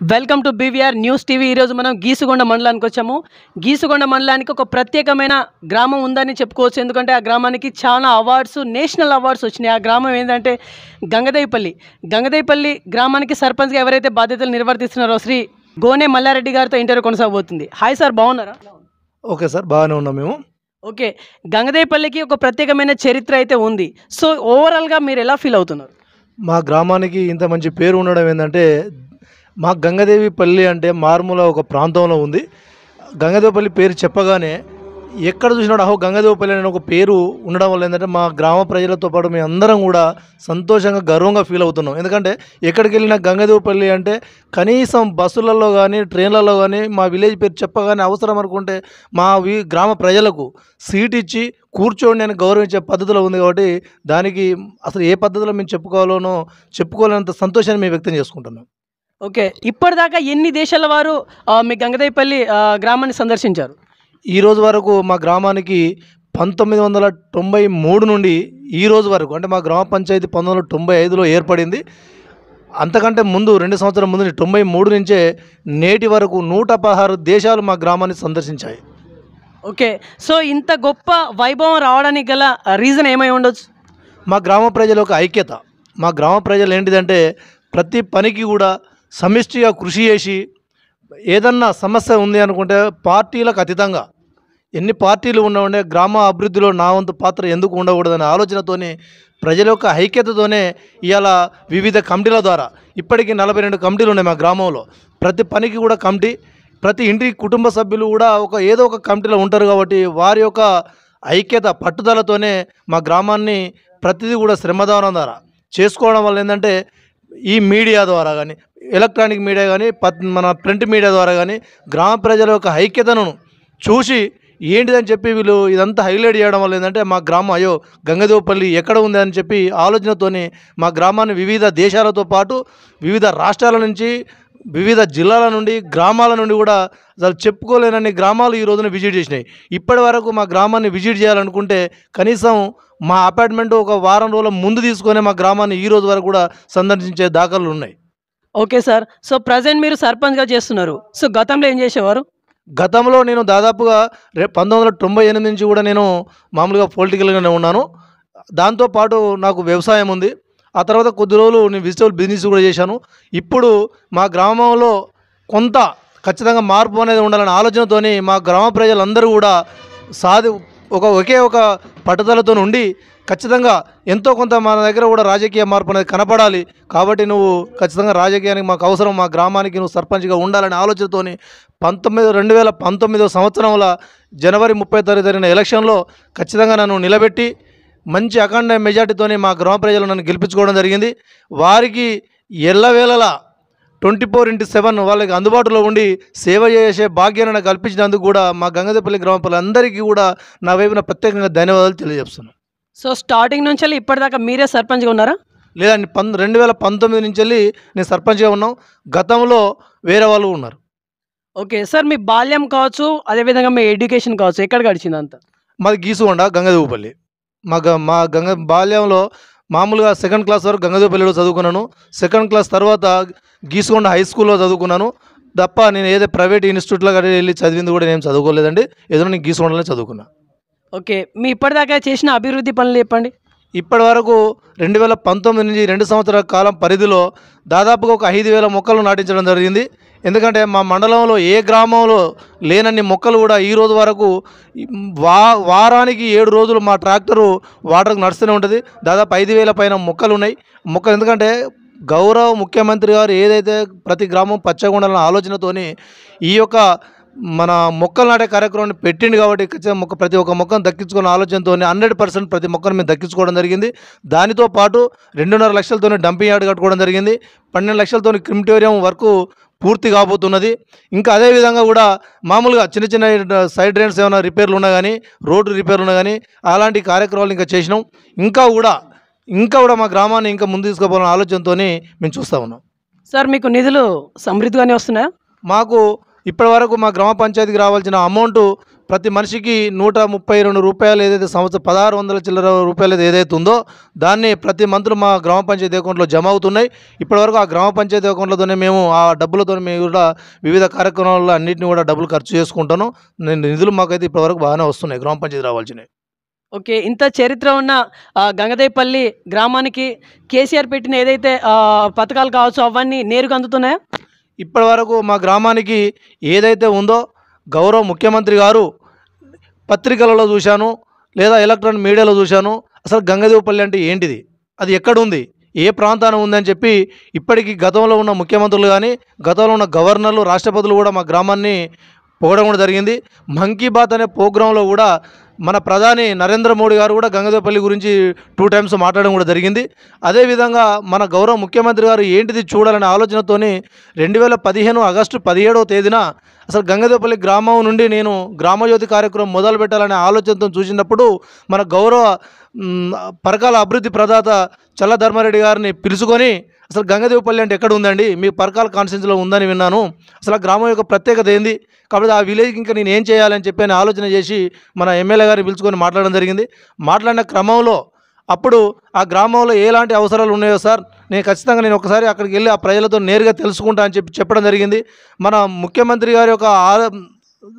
Welcome to BVR news TV. ఈరోజు మనం గీసుగొండ మండలానికి వచ్చాము. గీసుగొండ మండలానికి ఒక ప్రత్యేకమైన గ్రామం ఉందని చెప్పుకోవచ్చు. ఎందుకంటే ఆ గ్రామానికి చాలా అవార్డ్స్ నేషనల్ అవార్డ్స్ వచ్చినాయి. ఆ గ్రామం ఏంటంటే గంగదేవిపల్లి. గంగదేవిపల్లి గ్రామానికి సర్పంచ్గా ఎవరైతే బాధ్యతలు నిర్వర్తిస్తున్నారో శ్రీ గోనె మల్లారెడ్డి గారితో ఇంటర్వ్యూ కొనసాగబోతుంది. హాయ్ సార్ బాగున్నారా? ఓకే సార్ బాగానే ఉన్నాం మేము. ఓకే గంగదేవిపల్లికి ఒక ప్రత్యేకమైన చరిత్ర అయితే ఉంది. సో ఓవరాల్గా మీరు ఎలా ఫీల్ అవుతున్నారు? మా గ్రామానికి ఇంత మంచి పేరు ఉండడం ఏంటంటే మా గంగదేవి పల్లి అంటే మారుమూల ఒక ప్రాంతంలో ఉంది. గంగదేవపల్లి పేరు చెప్పగానే ఎక్కడ చూసినా అహో గంగదేవపల్లి అనే ఒక పేరు ఉండడం వల్ల ఏంటంటే మా గ్రామ ప్రజలతో పాటు మేము అందరం కూడా సంతోషంగా గర్వంగా ఫీల్ అవుతున్నాం. ఎందుకంటే ఎక్కడికి వెళ్ళినా గంగదేవపల్లి అంటే కనీసం బస్సులలో కానీ ట్రైన్లలో కానీ మా విలేజ్ పేరు చెప్పగానే అవసరం అనుకుంటే మా గ్రామ ప్రజలకు సీట్ ఇచ్చి కూర్చోండి అని గౌరవించే పద్ధతిలో ఉంది కాబట్టి దానికి అసలు ఏ పద్ధతిలో మేము చెప్పుకోవాలోనో చెప్పుకోలేనంత సంతోషాన్ని మేము వ్యక్తం చేసుకుంటున్నాం. ఓకే. ఇప్పటిదాకా ఎన్ని దేశాల వారు మీ గంగదేవిపల్లి ఆ, గ్రామాన్ని సందర్శించారు? ఈ రోజు వరకు మా గ్రామానికి పంతొమ్మిది వందల తొంభై మూడు నుండి ఈ రోజు వరకు అంటే మా గ్రామ పంచాయతీ పంతొమ్మిది వందల తొంభై ఐదులో ఏర్పడింది. అంతకంటే ముందు రెండు సంవత్సరాల ముందు తొంభై మూడు నుంచే నేటి వరకు నూట పదహారు దేశాలు మా గ్రామాన్ని సందర్శించాయి. ఓకే. సో ఇంత గొప్ప వైభవం రావడానికి గల రీజన్ ఏమై ఉండొచ్చు? మా గ్రామ ప్రజల యొక్క ఐక్యత. మా గ్రామ ప్రజలు ఏంటిదంటే ప్రతి పనికి కూడా సమిష్టిగా కృషి చేసి ఏదన్నా సమస్య ఉంది అనుకుంటే పార్టీలకు అతీతంగా ఎన్ని పార్టీలు ఉన్నా ఉండే గ్రామ అభివృద్ధిలో నా వంతు పాత్ర ఎందుకు ఉండకూడదనే ఆలోచనతోనే ప్రజల యొక్క ఐక్యతతోనే ఇవాళ వివిధ కమిటీల ద్వారా ఇప్పటికీ నలభై రెండు కమిటీలు ఉన్నాయి మా గ్రామంలో. ప్రతి పనికి కూడా కమిటీ ప్రతి ఇంటి కుటుంబ సభ్యులు కూడా ఒక ఏదో ఒక కమిటీలో ఉంటారు కాబట్టి వారి యొక్క ఐక్యత పట్టుదలతోనే మా గ్రామాన్ని ప్రతిదీ కూడా శ్రమదానం ద్వారా చేసుకోవడం వల్ల ఏంటంటే ఈ మీడియా ద్వారా కానీ ఎలక్ట్రానిక్ మీడియా కానీ పత్ మన ప్రింట్ మీడియా ద్వారా కానీ గ్రామ ప్రజల యొక్క ఐక్యతను చూసి ఏంటిదని చెప్పి వీళ్ళు ఇదంతా హైలైట్ చేయడం వల్ల ఏంటంటే మా గ్రామం అయ్యో గంగదేవపల్లి ఎక్కడ ఉంది అని చెప్పి ఆలోచనతోని మా గ్రామాన్ని వివిధ దేశాలతో పాటు వివిధ రాష్ట్రాల నుంచి వివిధ జిల్లాల నుండి గ్రామాల నుండి కూడా అసలు చెప్పుకోలేనన్ని గ్రామాలు ఈ రోజున విజిట్ చేసినాయి. ఇప్పటి వరకు మా గ్రామాన్ని విజిట్ చేయాలనుకుంటే కనీసం మా అపార్ట్మెంట్ ఒక వారం రోజుల ముందు తీసుకొని మా గ్రామాన్ని ఈ రోజు వరకు కూడా సందర్శించే దాఖలు ఉన్నాయి. Okay sir. సో ప్రజెంట్ మీరు సర్పంచ్గా చేస్తున్నారు. సో గతంలో ఏం చేసేవారు? గతంలో నేను దాదాపుగా రే పంతొమ్మిది వందల తొంభై ఎనిమిది నుంచి కూడా నేను మామూలుగా పొలిటికల్గానే ఉన్నాను. దాంతోపాటు నాకు వ్యవసాయం ఉంది. ఆ తర్వాత కొద్ది రోజులు నేను వెజిటబుల్ బిజినెస్ కూడా చేశాను. ఇప్పుడు మా గ్రామంలో కొంత ఖచ్చితంగా మార్పు అనేది ఉండాలనే ఆలోచనతోని మా గ్రామ ప్రజలందరూ కూడా సాధి ఒక ఒకే ఒక పట్టుదలతో ఉండి ఖచ్చితంగా ఎంతో కొంత మన దగ్గర కూడా రాజకీయ మార్పు అనేది కనపడాలి. కాబట్టి నువ్వు ఖచ్చితంగా రాజకీయానికి మాకు అవసరం మా గ్రామానికి నువ్వు సర్పంచ్గా ఉండాలనే ఆలోచనతోని పంతొమ్మిది రెండు వేల పంతొమ్మిదో సంవత్సరంలో జనవరి ముప్పై తారీఖు జరిగిన ఎలక్షన్లో ఖచ్చితంగా నన్ను నిలబెట్టి మంచి అఖండ మెజార్టీతోని మా గ్రామ ప్రజలు నన్ను గెలిపించుకోవడం జరిగింది. వారికి ఎల్లవేళలా ట్వంటీ ఫోర్ ఇంటూ సెవెన్ వాళ్ళకి అందుబాటులో ఉండి సేవ చేసే భాగ్యాన్ని నాకు కల్పించినందుకు కూడా మా గంగదేపల్లి గ్రామ ప్రజలందరికీ కూడా నా వైపున ప్రత్యేకంగా ధన్యవాదాలు తెలియజేస్తున్నాను. సో స్టార్టింగ్ నుంచి వెళ్ళి ఇప్పటిదాకా మీరే సర్పంచ్గా ఉన్నారా? లేదండి పం రెండు వేల పంతొమ్మిది నుంచి వెళ్ళి నేను సర్పంచ్గా ఉన్నాం. గతంలో వేరే వాళ్ళు ఉన్నారు. ఓకే సార్ మీ బాల్యం కావచ్చు అదేవిధంగా మీ ఎడ్యుకేషన్ కావచ్చు ఎక్కడ గడిచింది అంతా మాది గీసుకొండ గంగదేవుపల్లి. మా గ మా గంగ బాల్యంలో మామూలుగా సెకండ్ క్లాస్ వరకు గంగదేవుపల్లిలో చదువుకున్నాను. సెకండ్ క్లాస్ తర్వాత గీసుకొండ హై స్కూల్లో చదువుకున్నాను. తప్ప నేను ఏదో ప్రైవేట్ ఇన్స్టిట్యూట్లో కానీ వెళ్ళి చదివింది కూడా నేను చదువుకోలేదండి. ఏదో నేను గీసుకొండలోనే చదువుకున్నా. ఓకే మీ ఇప్పటిదాకా చేసిన అభివృద్ధి పనులు చెప్పండి. ఇప్పటి వరకు రెండు వేల పంతొమ్మిది నుంచి రెండు సంవత్సరాల కాలం పరిధిలో దాదాపుగా ఒక ఐదు వేల మొక్కలు నాటించడం జరిగింది. ఎందుకంటే మా మండలంలో ఏ గ్రామంలో లేనన్ని మొక్కలు కూడా ఈ రోజు వరకు వా వారానికి ఏడు రోజులు మా ట్రాక్టరు వాటర్కు నడుస్తూనే ఉంటుంది. దాదాపు ఐదు వేల పైన మొక్కలు ఉన్నాయి. మొక్కలు ఎందుకంటే గౌరవ ముఖ్యమంత్రి గారు ఏదైతే ప్రతి గ్రామం పచ్చగా ఉండాలన్న ఆలోచనతోని ఈ యొక్క మన మొక్కలు నాటే కార్యక్రమాన్ని పెట్టిండు కాబట్టి ఖచ్చితంగా మొక్క ప్రతి ఒక్క మొక్కను దక్కించుకున్న ఆలోచనతో హండ్రెడ్ పర్సెంట్ ప్రతి మొక్కను మేము దక్కించుకోవడం జరిగింది. దానితో పాటు రెండున్నర లక్షలతోనే డంపింగ్ యార్డ్ కట్టుకోవడం జరిగింది. పన్నెండు లక్షలతో క్రిమిటోరియం వరకు పూర్తి కాబోతున్నది. ఇంకా అదే విధంగా కూడా మామూలుగా చిన్న చిన్న సైడ్ డ్రైన్స్ ఏమైనా రిపేర్లు ఉన్నా కానీ రోడ్డు రిపేర్లు ఉన్నా కానీ అలాంటి కార్యక్రమాలు ఇంకా చేసినాం. ఇంకా కూడా ఇంకా కూడా మా గ్రామాన్ని ఇంకా ముందు తీసుకుపోవాలనే ఆలోచనతో మేము చూస్తూ ఉన్నాం. సార్ మీకు నిధులు సమృద్ధిగానే వస్తున్నాయా? మాకు ఇప్పటి వరకు మా గ్రామ పంచాయతీకి రావాల్సిన అమౌంట్ ప్రతి మనిషికి నూట ముప్పై రెండు రూపాయలు ఏదైతే సంవత్సరం పదహారు వందల చిల్లర రూపాయలు ఏదైతే ఉందో దాన్ని ప్రతి మంత్లు మా గ్రామ పంచాయతీ అకౌంట్లో జమ అవుతున్నాయి. ఇప్పటివరకు ఆ గ్రామ పంచాయతీ అకౌంట్లతోనే మేము ఆ డబ్బులతో మేము కూడా వివిధ కార్యక్రమాల్లో అన్నింటినీ కూడా డబ్బులు ఖర్చు చేసుకుంటాను. నేను నిధులు మాకైతే ఇప్పటివరకు బాగానే వస్తున్నాయి. గ్రామ పంచాయతీ రావాల్సినవి. ఓకే. ఇంత చరిత్ర ఉన్న గంగదేపల్లి గ్రామానికి కేసీఆర్ పెట్టిన ఏదైతే పథకాలు కావచ్చు అవన్నీ నేరుగా అందుతున్నాయా? ఇప్పటి వరకు మా గ్రామానికి ఏదైతే ఉందో గౌరవ ముఖ్యమంత్రి గారు పత్రికలలో చూశాను లేదా ఎలక్ట్రానిక్ మీడియాలో చూశాను. అసలు గంగదేవపల్లి అంటే ఏంటిది? అది ఎక్కడుంది? ఏ ప్రాంతాన ఉందని చెప్పి ఇప్పటికీ గతంలో ఉన్న ముఖ్యమంత్రులు కానీ గతంలో ఉన్న గవర్నర్లు రాష్ట్రపతులు కూడా మా గ్రామాన్ని పోవడం కూడా జరిగింది. మంకీ బాత్ అనే ప్రోగ్రాంలో కూడా మన ప్రధాని నరేంద్ర మోడీ గారు కూడా గంగదపల్లి గురించి టూ టైమ్స్ మాట్లాడడం కూడా జరిగింది. అదేవిధంగా మన గౌరవ ముఖ్యమంత్రి గారు ఏంటిది చూడాలనే ఆలోచనతోని రెండు వేల పదిహేను ఆగస్టు పదిహేడవ తేదీన అసలు గంగదేపల్లి గ్రామం నుండి నేను గ్రామజ్యోతి కార్యక్రమం మొదలు పెట్టాలనే ఆలోచనతో చూసినప్పుడు మన గౌరవ పరకాల అభివృద్ధి ప్రదాత చల్ల ధర్మారెడ్డి గారిని పిలుచుకొని అసలు గంగదేవపల్లి అంటే ఎక్కడ ఉందండి? మీ పరకాల కాన్స్టిట్యూన్సీలో ఉందని విన్నాను. అసలు ఆ గ్రామం యొక్క ప్రత్యేకత ఏంది? కాబట్టి ఆ విలేజ్కి ఇంకా నేను ఏం చేయాలని చెప్పి అని ఆలోచన చేసి మన ఎమ్మెల్యే గారిని పిలుచుకొని మాట్లాడడం జరిగింది. మాట్లాడిన క్రమంలో అప్పుడు ఆ గ్రామంలో ఎలాంటి అవసరాలు ఉన్నాయో సార్ నేను ఖచ్చితంగా నేను ఒకసారి అక్కడికి వెళ్ళి ఆ ప్రజలతో నేరుగా తెలుసుకుంటా అని చెప్పి చెప్పడం జరిగింది. మన ముఖ్యమంత్రి గారి యొక్క ఆ-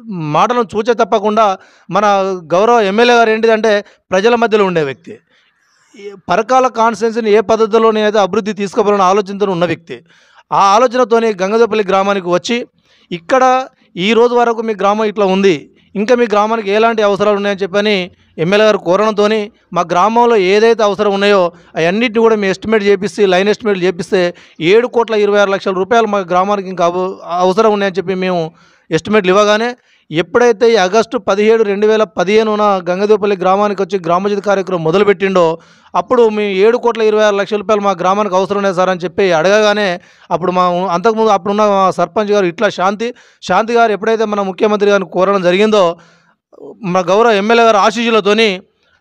మాటలను చూచే తప్పకుండా మన గౌరవ ఎమ్మెల్యే గారు ఏంటిదంటే ప్రజల మధ్యలో ఉండే వ్యక్తి. పరకాల కాన్స్టిట్యున్సీని ఏ పద్ధతిలో నేనైతే అభివృద్ధి తీసుకోవాలని ఆలోచనతో ఉన్న వ్యక్తి. ఆ ఆలోచనతోనే గంగదపల్లి గ్రామానికి వచ్చి ఇక్కడ ఈ రోజు వరకు మీ గ్రామం ఇట్లా ఉంది ఇంకా మీ గ్రామానికి ఎలాంటి అవసరాలు ఉన్నాయని చెప్పని ఎమ్మెల్యే గారు కోరడంతో మా గ్రామంలో ఏదైతే అవసరం ఉన్నాయో అవన్నిటిని కూడా మేము ఎస్టిమేట్ చేపిస్తే లైన్ ఎస్టిమేట్ చేపిస్తే ఏడు కోట్ల ఇరవై ఆరు లక్షల రూపాయలు మా గ్రామానికి ఇంకా అవ- అవసరం ఉన్నాయని చెప్పి మేము ఎస్టిమేట్లు ఇవ్వగానే ఎప్పుడైతే ఈ ఆగస్టు పదిహేడు రెండు వేల పదిహేనున గంగదేపల్లి గ్రామానికి వచ్చి గ్రామజ్యోతి కార్యక్రమం మొదలుపెట్టిండో అప్పుడు మీ ఏడు కోట్ల ఇరవై ఆరు లక్షల రూపాయలు మా గ్రామానికి అవసరం సార్ అని చెప్పి అడగగానే అప్పుడు మా అంతకుముందు అప్పుడున్న మా సర్పంచ్ గారు ఇట్లా శాంతి శాంతి గారు ఎప్పుడైతే మన ముఖ్యమంత్రి గారిని కోరడం జరిగిందో మా గౌరవ ఎమ్మెల్యే గారు ఆశీస్సులతోని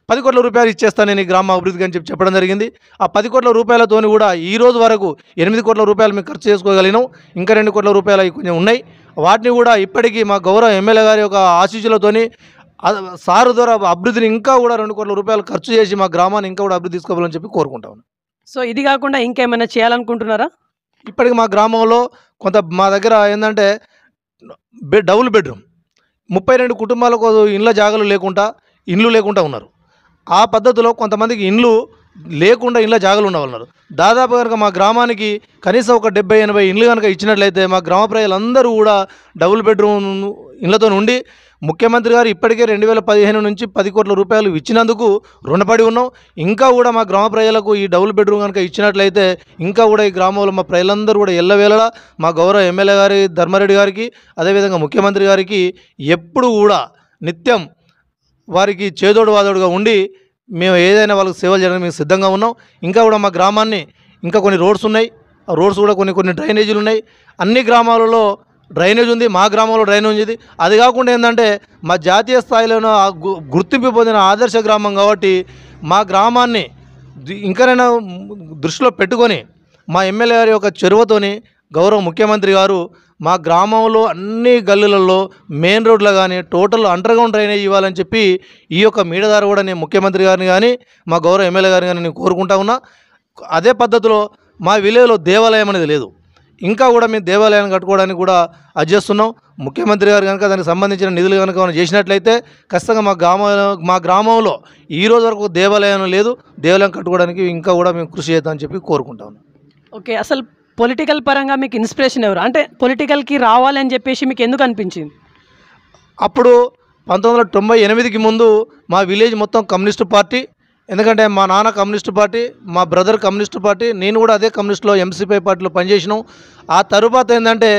పది కోట్ల రూపాయలు ఇచ్చేస్తాను నేను ఈ గ్రామ అభివృద్ధికి అని చెప్పి చెప్పడం జరిగింది. ఆ పది కోట్ల రూపాయలతోని కూడా ఈ రోజు వరకు ఎనిమిది కోట్ల రూపాయలు మేము ఖర్చు చేసుకోగలిగినాం. ఇంకా రెండు కోట్ల రూపాయలు కొంచెం ఉన్నాయి. వాటిని కూడా ఇప్పటికీ మా గౌరవ ఎమ్మెల్యే గారి యొక్క ఆశీస్సులతోని సారు ద్వారా అభివృద్ధిని ఇంకా కూడా రెండు కోట్ల రూపాయలు ఖర్చు చేసి మా గ్రామాన్ని ఇంకా కూడా అభివృద్ధి తీసుకోవాలని చెప్పి కోరుకుంటాం సో ఇది కాకుండా ఇంకేమైనా చేయాలనుకుంటున్నారా? ఇప్పటికి మా గ్రామంలో కొంత మా దగ్గర ఏంటంటే బెడ్ డబుల్ బెడ్రూమ్. ముప్పై రెండు కుటుంబాలకు ఇండ్ల జాగాలు లేకుండా ఇండ్లు లేకుండా ఉన్నారు. ఆ పద్ధతిలో కొంతమందికి ఇండ్లు లేకుండా ఇండ్ల జాగలు ఉండవలన్నారు. దాదాపు కనుక మా గ్రామానికి కనీసం ఒక డెబ్బై ఎనభై ఇండ్లు కనుక ఇచ్చినట్లయితే మా గ్రామ ప్రజలందరూ కూడా డబుల్ బెడ్రూమ్ ఇండ్లతో ఉండి ముఖ్యమంత్రి గారు ఇప్పటికే రెండు వేల పదిహేను నుంచి పది కోట్ల రూపాయలు ఇచ్చినందుకు రుణపడి ఉన్నాం. ఇంకా కూడా మా గ్రామ ప్రజలకు ఈ డబుల్ బెడ్రూమ్ కనుక ఇచ్చినట్లయితే ఇంకా కూడా ఈ గ్రామంలో మా ప్రజలందరూ కూడా ఎల్లవేళలా మా గౌరవ ఎమ్మెల్యే గారి ధర్మారెడ్డి గారికి అదేవిధంగా ముఖ్యమంత్రి గారికి ఎప్పుడు కూడా నిత్యం వారికి చేదోడు వాదోడుగా ఉండి మేము ఏదైనా వాళ్ళకి సేవలు చేయడానికి మేము సిద్ధంగా ఉన్నాం. ఇంకా కూడా మా గ్రామాన్ని ఇంకా కొన్ని రోడ్స్ ఉన్నాయి. ఆ రోడ్స్ కూడా కొన్ని కొన్ని డ్రైనేజీలు ఉన్నాయి. అన్ని గ్రామాలలో డ్రైనేజ్ ఉంది. మా గ్రామంలో డ్రైనేజ్ ఉంది. అది కాకుండా ఏంటంటే మా జాతీయ స్థాయిలోనూ ఆ గు- గుర్తింపు పొందిన ఆదర్శ గ్రామం కాబట్టి మా గ్రామాన్ని ఇంకానైనా దృష్టిలో పెట్టుకొని మా ఎమ్మెల్యే గారి యొక్క చొరవతోని గౌరవ ముఖ్యమంత్రి గారు మా గ్రామంలో అన్ని గల్లులలో మెయిన్ రోడ్లో కానీ టోటల్ అండర్ గ్రౌండ్ డ్రైనేజ్ ఇవ్వాలని చెప్పి ఈ యొక్క మీడదారు కూడా నేను ముఖ్యమంత్రి గారిని కానీ మా గౌరవ ఎమ్మెల్యే గారిని కానీ నేను కోరుకుంటా ఉన్నా. అదే పద్ధతిలో మా విలేజ్లో దేవాలయం అనేది లేదు. ఇంకా కూడా మేము దేవాలయాన్ని కట్టుకోవడానికి కూడా అది చేస్తున్నాం. ముఖ్యమంత్రి గారు కనుక దానికి సంబంధించిన నిధులు కనుక మనం చేసినట్లయితే ఖచ్చితంగా మా గ్రామంలో మా గ్రామంలో ఈ రోజు వరకు దేవాలయం లేదు. దేవాలయం కట్టుకోవడానికి ఇంకా కూడా మేము కృషి చేద్దామని చెప్పి కోరుకుంటా ఉన్నాం. ఓకే అసలు పొలిటికల్ పరంగా మీకు ఇన్స్పిరేషన్ ఎవరు? అంటే పొలిటికల్కి రావాలని చెప్పేసి మీకు ఎందుకు అనిపించింది? అప్పుడు పంతొమ్మిది వందల తొంభై ఎనిమిదికి ముందు మా విలేజ్ మొత్తం కమ్యూనిస్టు పార్టీ ఎందుకంటే మా నాన్న కమ్యూనిస్టు పార్టీ మా బ్రదర్ కమ్యూనిస్టు పార్టీ నేను కూడా అదే కమ్యూనిస్టులో ఎంసీపీ పార్టీలో పనిచేసినాం. ఆ తరువాత ఏంటంటే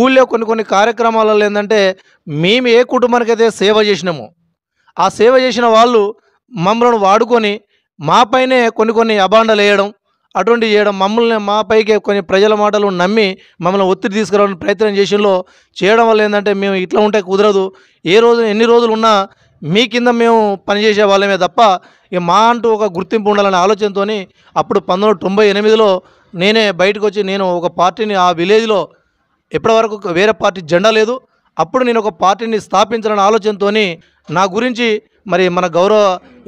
ఊళ్ళో కొన్ని కొన్ని కార్యక్రమాలలో ఏంటంటే మేము ఏ కుటుంబానికి అయితే సేవ చేసినాము ఆ సేవ చేసిన వాళ్ళు మమ్మల్ని వాడుకొని మాపైనే కొన్ని కొన్ని అబాండలు వేయడం అటువంటి చేయడం మమ్మల్ని మాపైకి కొన్ని ప్రజల మాటలు నమ్మి మమ్మల్ని ఒత్తిడి తీసుకురావడానికి ప్రయత్నం చేసిలో చేయడం వల్ల ఏంటంటే మేము ఇట్లా ఉంటే కుదరదు. ఏ రోజు ఎన్ని రోజులు ఉన్నా మీ కింద మేము పనిచేసే వాళ్ళమే తప్ప ఇక మా అంటూ ఒక గుర్తింపు ఉండాలనే ఆలోచనతో అప్పుడు పంతొమ్మిది వందల తొంభై ఎనిమిదిలో నేనే బయటకు వచ్చి నేను ఒక పార్టీని ఆ విలేజ్లో ఇప్పటివరకు వేరే పార్టీ జెండా లేదు. అప్పుడు నేను ఒక పార్టీని స్థాపించాలనే ఆలోచనతో నా గురించి మరి మన గౌరవ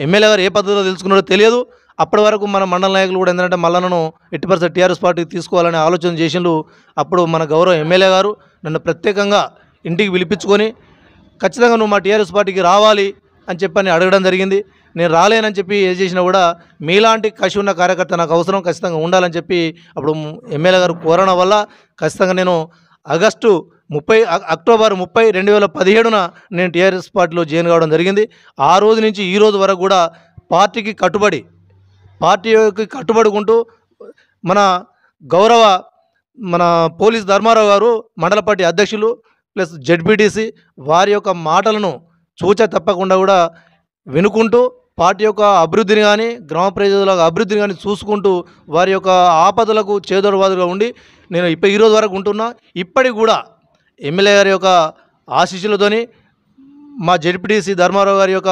ఎమ్మెల్యే గారు ఏ పద్ధతిలో తెలుసుకున్నారో తెలియదు. అప్పటి వరకు మన మండల నాయకులు కూడా ఏంటంటే మల్లనను ఎట్టి పరిస్థితి టీఆర్ఎస్ పార్టీకి తీసుకోవాలని ఆలోచన చేసిండు అప్పుడు మన గౌరవ ఎమ్మెల్యే గారు నన్ను ప్రత్యేకంగా ఇంటికి పిలిపించుకొని ఖచ్చితంగా నువ్వు మా టీఆర్ఎస్ పార్టీకి రావాలి అని చెప్పని అడగడం జరిగింది. నేను రాలేనని చెప్పి ఏ చేసినా కూడా మీలాంటి కసి ఉన్న కార్యకర్త నాకు అవసరం ఖచ్చితంగా ఉండాలని చెప్పి అప్పుడు ఎమ్మెల్యే గారు కోరడం వల్ల ఖచ్చితంగా నేను ఆగస్టు ముప్పై అక్టోబర్ ముప్పై రెండు వేల పదిహేడున నేను టీఆర్ఎస్ పార్టీలో జాయిన్ కావడం జరిగింది. ఆ రోజు నుంచి ఈ రోజు వరకు కూడా పార్టీకి కట్టుబడి పార్టీకి కట్టుబడుకుంటూ మన గౌరవ మన పోలీస్ ధర్మారావు గారు మండల పార్టీ అధ్యక్షులు ప్లస్ జడ్పీటీసీ వారి యొక్క మాటలను చూచ తప్పకుండా కూడా వినుకుంటూ పార్టీ యొక్క అభివృద్ధిని కానీ గ్రామ ప్రజల అభివృద్ధిని కానీ చూసుకుంటూ వారి యొక్క ఆపదలకు చేదోడవాదుగా ఉండి నేను ఇప్ప ఈరోజు వరకు ఉంటున్నా. ఇప్పటికి కూడా ఎమ్మెల్యే గారి యొక్క ఆశీస్సులతోని మా జడ్పీటీసీ ధర్మారావు గారి యొక్క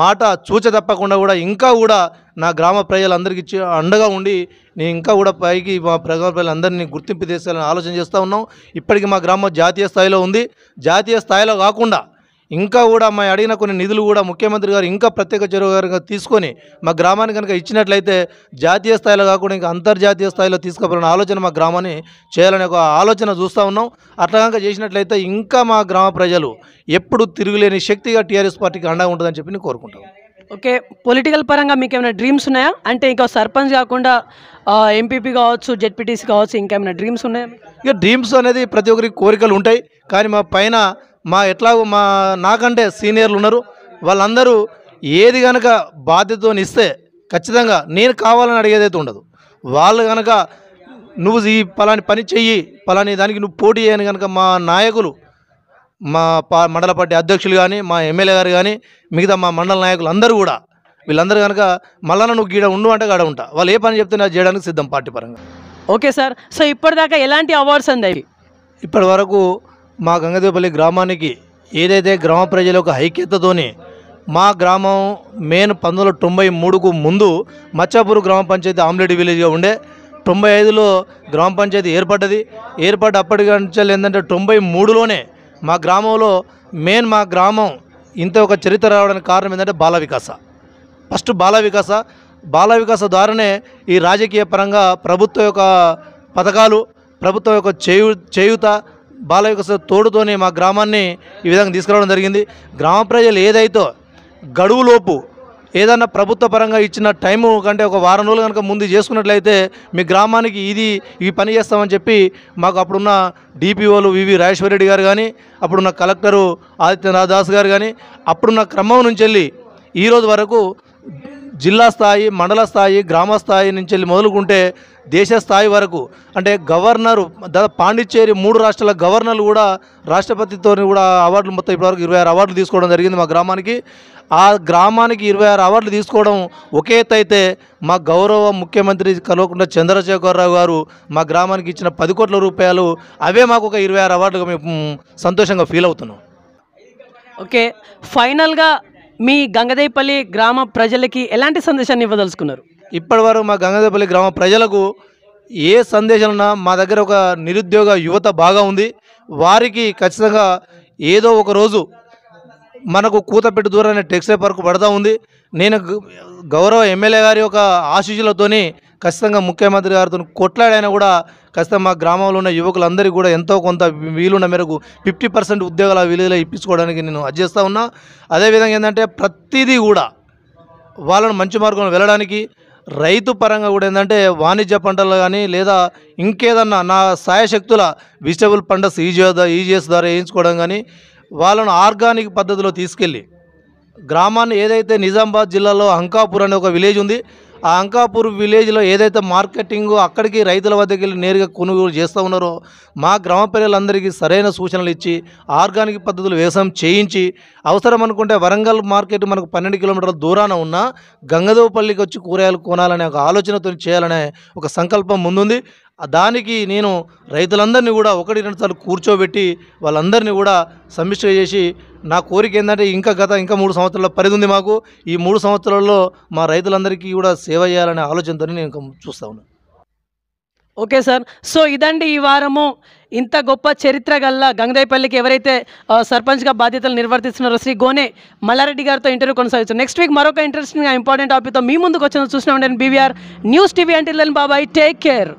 మాట చూచ తప్పకుండా కూడా ఇంకా కూడా నా గ్రామ ప్రజలందరికీ అండగా ఉండి నేను ఇంకా కూడా పైకి మా గ్రామ ప్రజలందరినీ గుర్తింపు తీసుకోవాలని ఆలోచన చేస్తూ ఉన్నాం. ఇప్పటికీ మా గ్రామం జాతీయ స్థాయిలో ఉంది. జాతీయ స్థాయిలో కాకుండా ఇంకా కూడా మా అడిగిన కొన్ని నిధులు కూడా ముఖ్యమంత్రి గారు ఇంకా ప్రత్యేక చొరవ గారుగా తీసుకొని మా గ్రామానికి కనుక ఇచ్చినట్లయితే జాతీయ స్థాయిలో కాకుండా ఇంకా అంతర్జాతీయ స్థాయిలో తీసుకుపోవాలనే ఆలోచన మా గ్రామాన్ని చేయాలనే ఒక ఆలోచన చూస్తూ ఉన్నాం. అట్లా కనుక చేసినట్లయితే ఇంకా మా గ్రామ ప్రజలు ఎప్పుడు తిరుగులేని శక్తిగా టీఆర్ఎస్ పార్టీకి అండగా ఉంటుందని చెప్పి నేను కోరుకుంటాను ఓకే పొలిటికల్ పరంగా మీకు ఏమైనా డ్రీమ్స్ ఉన్నాయా? అంటే ఇంకా సర్పంచ్ కాకుండా ఎంపీపీ కావచ్చు జెడ్పీటీసీ కావచ్చు ఇంకేమైనా డ్రీమ్స్ ఉన్నాయా? ఇక డ్రీమ్స్ అనేది ప్రతి ఒక్కరికి కోరికలు ఉంటాయి. కానీ మా పైన మా ఎట్లాగో మా నాకంటే సీనియర్లు ఉన్నారు. వాళ్ళందరూ ఏది కనుక బాధ్యతతో ఇస్తే ఖచ్చితంగా నేను కావాలని అడిగేదైతే ఉండదు. వాళ్ళు కనుక నువ్వు ఈ పలాని పని చెయ్యి పలాని దానికి నువ్వు పోటీ చేయని కనుక మా నాయకులు మా పా మండల పార్టీ అధ్యక్షులు కానీ మా ఎమ్మెల్యే గారు కానీ మిగతా మా మండల నాయకులు అందరూ కూడా వీళ్ళందరూ కనుక మళ్ళా నువ్వు గీడ ఉండు అంటే గాడ ఉంటా. వాళ్ళు ఏ పని చెప్తే అది చేయడానికి సిద్ధం పార్టీ పరంగా. Okay sir. సో ఇప్పటిదాకా ఎలాంటి అవార్డ్స్ అందాయి? ఇప్పటి వరకు మా గంగదేవపల్లి గ్రామానికి ఏదైతే గ్రామ ప్రజల యొక్క ఐక్యతతోని మా గ్రామం మేన్ పంతొమ్మిది వందల తొంభై మూడుకు ముందు మచ్చాపూర్ గ్రామ పంచాయతీ ఆమ్లెట్ విలేజ్గా ఉండే. తొంభై ఐదులో గ్రామ పంచాయతీ ఏర్పడ్డది. ఏర్పాటు అప్పటి నుంచి ఏంటంటే తొంభై మూడులోనే మా గ్రామంలో మెయిన్ మా గ్రామం ఇంత ఒక చరిత్ర రావడానికి కారణం ఏంటంటే బాల వికాస. ఫస్ట్ బాల వికాస. బాల వికాస ద్వారానే ఈ రాజకీయ పరంగా ప్రభుత్వ యొక్క పథకాలు ప్రభుత్వం యొక్క చేయు చేయుత బాల వికాస తోడుతోనే మా గ్రామాన్ని ఈ విధంగా తీసుకురావడం జరిగింది. గ్రామ ప్రజలు ఏదైతే గడువులోపు ఏదన్నా ప్రభుత్వ పరంగా ఇచ్చిన టైము కంటే ఒక వారం రోజులు కనుక ముందు చేసుకున్నట్లయితే మీ గ్రామానికి ఇది ఈ పని చేస్తామని చెప్పి మాకు అప్పుడున్న డిపిఓలు వివి రాజేశ్వరరెడ్డి గారు కానీ అప్పుడున్న కలెక్టరు ఆదిత్యనాథ్ దాస్ గారు కానీ అప్పుడున్న క్రమం నుంచి వెళ్ళి ఈరోజు వరకు జిల్లా స్థాయి మండల స్థాయి గ్రామ స్థాయి నుంచి వెళ్ళి మొదలుకుంటే దేశ స్థాయి వరకు. అంటే గవర్నరు పాండిచ్చేరి మూడు రాష్ట్రాల గవర్నర్లు కూడా రాష్ట్రపతితో కూడా అవార్డులు మొత్తం ఇప్పటివరకు ఇరవై ఆరు అవార్డులు తీసుకోవడం జరిగింది మా గ్రామానికి. ఆ గ్రామానికి ఇరవై ఆరు అవార్డులు తీసుకోవడం ఒకే ఎత్తు అయితే మా గౌరవ ముఖ్యమంత్రి కల్వకుంట్ల చంద్రశేఖరరావు గారు మా గ్రామానికి ఇచ్చిన పది కోట్ల రూపాయలు అవే మాకు ఒక ఇరవై ఆరు అవార్డులుగా మేము సంతోషంగా ఫీల్ అవుతున్నాం. ఓకే ఫైనల్గా మీ గంగదేపల్లి గ్రామ ప్రజలకి ఎలాంటి సందేశాన్ని ఇవ్వదలుచుకున్నారు? ఇప్పటివరకు మా గంగదేపల్లి గ్రామ ప్రజలకు ఏ సందేశం మా దగ్గర ఒక నిరుద్యోగ యువత బాగా ఉంది. వారికి ఖచ్చితంగా ఏదో ఒక రోజు మనకు కూతపెట్టు దూరాన్ని టెక్స్టైల్ పార్క్ పడతా ఉంది. నేను గౌరవ ఎమ్మెల్యే గారి యొక్క ఆశీస్సులతోని ఖచ్చితంగా ముఖ్యమంత్రి గారితో కొట్లాడైనా కూడా ఖచ్చితంగా మా గ్రామంలో ఉన్న యువకులందరికీ కూడా ఎంతో కొంత వీలున్న మేరకు ఫిఫ్టీ పర్సెంట్ ఉద్యోగాలు ఆ విలువలో ఇప్పించుకోవడానికి నేను అర్జిస్తూ ఉన్నా. అదేవిధంగా ఏంటంటే ప్రతిదీ కూడా వాళ్ళను మంచి మార్గంలో వెళ్ళడానికి రైతు పరంగా కూడా ఏంటంటే వాణిజ్య పంటలు కానీ లేదా ఇంకేదన్నా నా సాయశక్తుల వెజిటబుల్ పంటస్ ఈజీ ఈజీఎస్ ద్వారా వేయించుకోవడం కానీ వాళ్ళను ఆర్గానిక్ పద్ధతిలో తీసుకెళ్ళి గ్రామాన్ని ఏదైతే నిజామాబాద్ జిల్లాలో అంకాపూర్ అనే ఒక విలేజ్ ఉంది ఆ అంకాపూర్ విలేజ్లో ఏదైతే మార్కెటింగ్ అక్కడికి రైతుల వద్దకి వెళ్ళి నేరుగా కొనుగోలు చేస్తూ ఉన్నారో మా గ్రామ ప్రజలందరికీ సరైన సూచనలు ఇచ్చి ఆర్గానిక్ పద్ధతులు వ్యవసాయం చేయించి అవసరం అనుకుంటే వరంగల్ మార్కెట్ మనకు పన్నెండు కిలోమీటర్ల దూరాన ఉన్న గంగదేవపల్లికి వచ్చి కూరగాయలు కొనాలనే ఒక ఆలోచనతో చేయాలనే ఒక సంకల్పం ముందుంది. దానికి నేను రైతులందరినీ కూడా ఒకటి రెండు సార్లు కూర్చోబెట్టి వాళ్ళందరినీ కూడా సమిష్టిగా చేసి నా కోరిక ఏంటంటే ఇంకా గత ఇంకా మూడు సంవత్సరాల పరిధి ఉంది మాకు. ఈ మూడు సంవత్సరాల్లో మా రైతులందరికీ కూడా సేవ చేయాలనే ఆలోచనతో నేను ఇంకా చూస్తా ఉన్నాను ఓకే సార్. సో ఇదండి ఈ వారము ఇంత గొప్ప చరిత్ర గల్ల గంగదేపల్లికి ఎవరైతే సర్పంచ్గా బాధ్యతలు నిర్వర్తిస్తున్నారో శ్రీ గోనే మల్లారెడ్డి గారితో ఇంటర్వ్యూ కొనసాగుతుంది నెక్స్ట్ వీక్ మరొక ఇంట్రెస్టింగ్ ఇంపార్టెంట్ టాపిక్తో మీ ముందుకు వచ్చిన చూసిన ఉండండి. బీవీఆర్ న్యూస్ టీవీ అంటే బాబాయ్ టేక్ కేర్